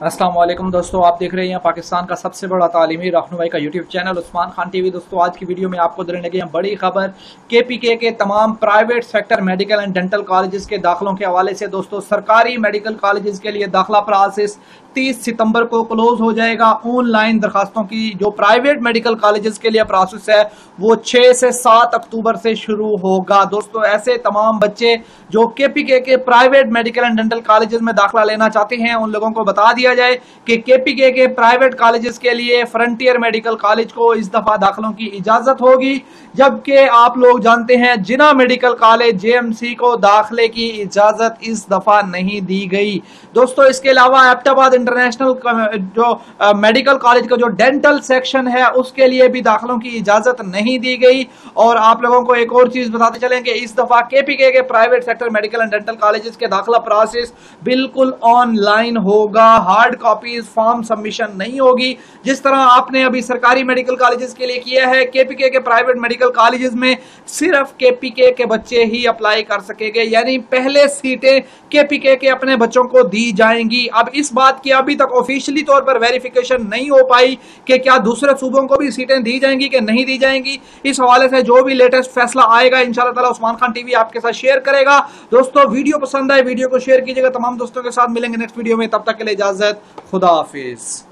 السلام علیکم دوستو، آپ دیکھ رہے ہیں پاکستان کا سب سے بڑا تعلیمی رہنمائی کا YouTube channel Usman Khan TV. دوستو، آج کی ویڈیو میں آپ کو دینے لگے ہیں بڑی خبر۔ کے پی کے کے تمام private sector medical and dental colleges کے داخلوں کے حوالے سے دوستو، سرکاری میڈیکل کالجز کے لیے داخلہ پراسس تیس ستمبر کو کلوز ہو جائے گا۔ آن لائن درخواستوں کی جو پرائیویٹ میڈیکل کالجز کے لیے پروسیس ہے، وہ چھ سے سات اکتوبر سے شروع ہوگا۔ دوستو، ایسے تمام بچے جو کے پی کے کے private medical and dental colleges میں داخلہ لینا چاہتے ہیں، ان لوگوں کو بتا دیا جائے کہ کے پی کے کے پرائیویٹ کالجز کے لیے فرنٹیر میڈیکل کالج کو اس دفعہ داخلوں کی اجازت ہوگی۔ جبکہ آپ لوگ جانتے ہیں، Jinnah medical college J M C کو داخلے کی اجازت اس دفعہ نہیں دی گئی۔ دوستو، اس کے علاوہ ایپٹاباد انٹرنیشنل uh, جو uh, میڈیکل کالج کا جو ڈینٹل سیکشن ہے، اس کے لیے بھی داخلوں کی اجازت نہیں دی گئی۔ اور آپ لوگوں کو ایک اور چیز بتاتے چلیں کہ اس دفعہ کے پی کے کے private sector medical and dental colleges کے داخلہ پروسیس بالکل آن لائن ہوگا۔ ہارڈ کاپیز فارم سبمیشن نہیں ہوگی۔ جس طرح آپ نے ابھی سرکاری میڈیکل کالجز کے لیے کیا ہے، کے پی کے کے پرائیویٹ میڈیکل کالجز میں صرف کے پی کے کے بچے ہی اپلائی کر سکے گے۔ یعنی پہلے سیٹیں کے پی کے کے اپنے بچوں کو دی جائیں گی۔ اب اس بات کی ابھی تک آفیشلی طور پر ویریفیکیشن نہیں ہو پائی کہ کیا دوسرے صوبوں کو بھی سیٹیں دی جائیں گی کہ نہیں دی جائیں گی۔ اس حوالے سے جو بھی لیٹسٹ فیصلہ آئے گا، انشاءاللہ تعالی عثمان خان ٹی وی آپ کے ساتھ شیئر کرے گا۔ دوستو ویڈیو پسند آئے ویڈیو کو شیئر کیجیے گا، تمام دوستوں کے ساتھ ملیں گے نیکسٹ ویڈیو میں۔ تب تک کے لیے اجازت۔ خدا حافظ۔